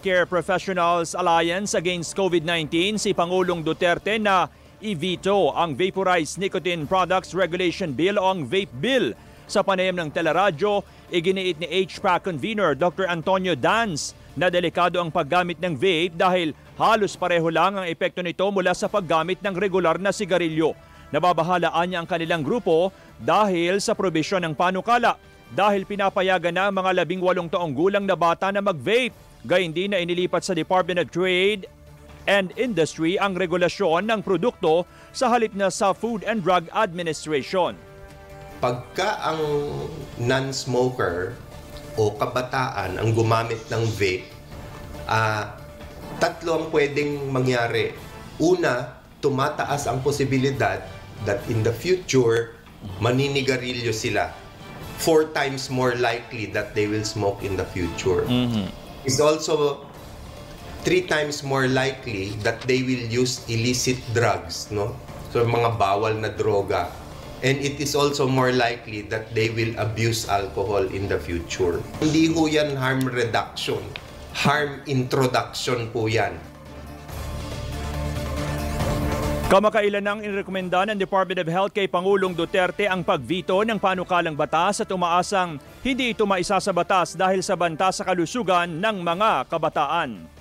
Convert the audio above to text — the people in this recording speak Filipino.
Healthcare Professionals Alliance Against COVID-19 si Pangulong Duterte na i-veto ang Vaporized Nicotine Products Regulation Bill o ang Vape Bill. Sa panayam ng teleradyo, iginiit ni HPAC convener Dr. Antonio Danz na delikado ang paggamit ng vape dahil halos pareho lang ang epekto nito mula sa paggamit ng regular na sigarilyo. Nababahalaan niya ang kanilang grupo dahil sa probisyon ng panukala dahil pinapayagan na ang mga labing walong taong gulang na bata na mag-vape. Gayun din na inilipat sa Department of Trade and Industry ang regulasyon ng produkto sa halip na sa Food and Drug Administration. Pagka ang non-smoker o kabataan ang gumamit ng vape, ah tatlo ang pwedeng mangyari. Una, tumataas ang posibilidad that in the future, maninigarilyo sila. Four times more likely that they will smoke in the future. It's also three times more likely that they will use illicit drugs, no? So mga bawal na droga. And it is also more likely that they will abuse alcohol in the future. Hindi ho yan harm reduction. Harm introduction po yan. Kamakailan nang inirekomenda ng Department of Health kay Pangulong Duterte ang pagvito ng panukalang batas at umaasang hindi ito maisa sa batas dahil sa banta sa kalusugan ng mga kabataan.